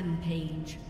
Rampage.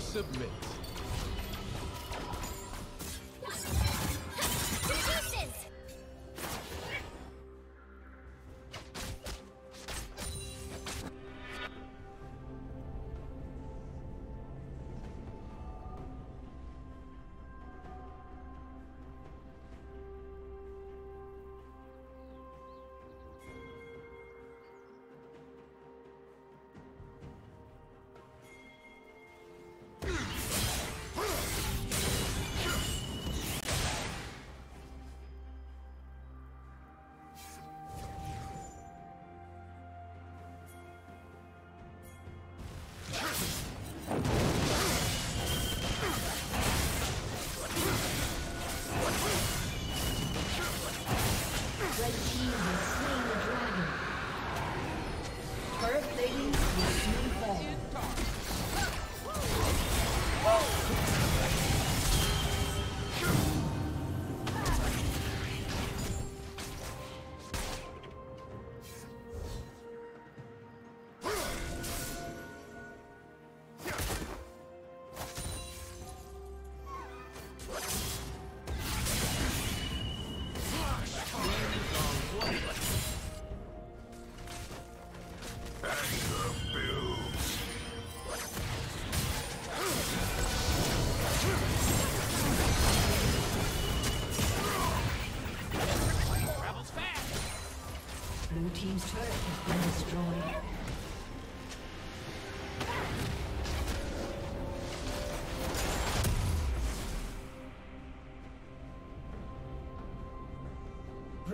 Submit.